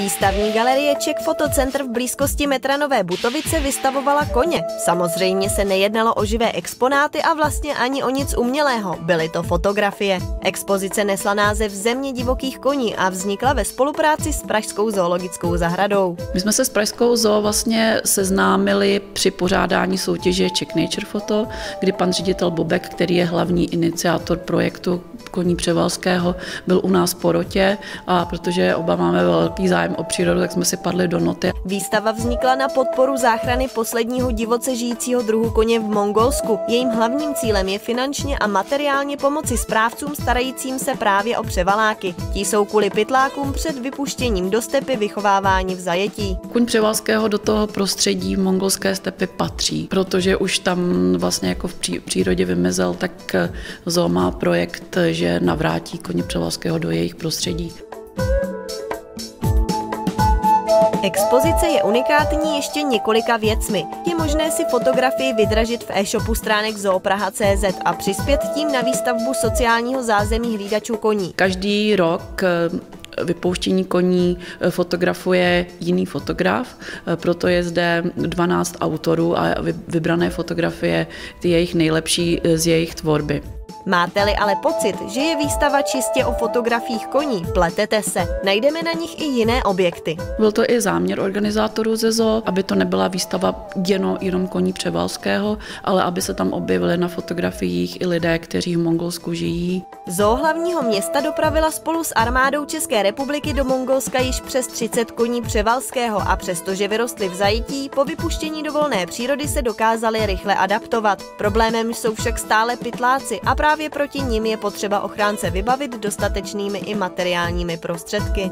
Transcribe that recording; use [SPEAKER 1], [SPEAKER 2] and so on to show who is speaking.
[SPEAKER 1] Výstavní galerie Czech Fotocentr v blízkosti metra Nové Butovice vystavovala koně. Samozřejmě se nejednalo o živé exponáty a vlastně ani o nic umělého, byly to fotografie. Expozice nesla název Země divokých koní a vznikla ve spolupráci s Pražskou zoologickou zahradou.
[SPEAKER 2] My jsme se s Pražskou zoo vlastně seznámili při pořádání soutěže Czech Nature Photo, kdy pan ředitel Bobek, který je hlavní iniciátor projektu koní Převalského, byl u nás po rotě a protože oba máme velký zájem o přírodu, tak jsme si padli do noty.
[SPEAKER 1] Výstava vznikla na podporu záchrany posledního divoce žijícího druhu koně v Mongolsku. Jejím hlavním cílem je finančně a materiálně pomoci správcům starajícím se právě o převaláky. Ti jsou kvůli pytlákům před vypuštěním do stepy vychováváni v zajetí.
[SPEAKER 2] Kuň Převalského do toho prostředí v mongolské stepy patří, protože už tam vlastně jako v přírodě vymizel, tak zoo má projekt, že navrátí koně Převalského do jejich prostředí.
[SPEAKER 1] Expozice je unikátní ještě několika věcmi. Je možné si fotografii vydražit v e-shopu stránek zoopraha.cz a přispět tím na výstavbu sociálního zázemí hlídačů koní.
[SPEAKER 2] Každý rok eh, vypouštění koní eh, fotografuje jiný fotograf, eh, proto je zde 12 autorů a vybrané fotografie ty jejich nejlepší z jejich tvorby.
[SPEAKER 1] Máte-li ale pocit, že je výstava čistě o fotografiích koní, pletete se. Najdeme na nich i jiné objekty.
[SPEAKER 2] Byl to i záměr organizátorů ze zoo, aby to nebyla výstava děno jenom koní Převalského, ale aby se tam objevily na fotografiích i lidé, kteří v Mongolsku žijí.
[SPEAKER 1] Zoo hlavního města dopravila spolu s armádou České republiky do Mongolska již přes 30 koní Převalského a přestože vyrostly v zajetí, po vypuštění do volné přírody se dokázali rychle adaptovat. Problémem jsou však stále pytláci a právě právě proti nim je potřeba ochránce vybavit dostatečnými i materiálními prostředky.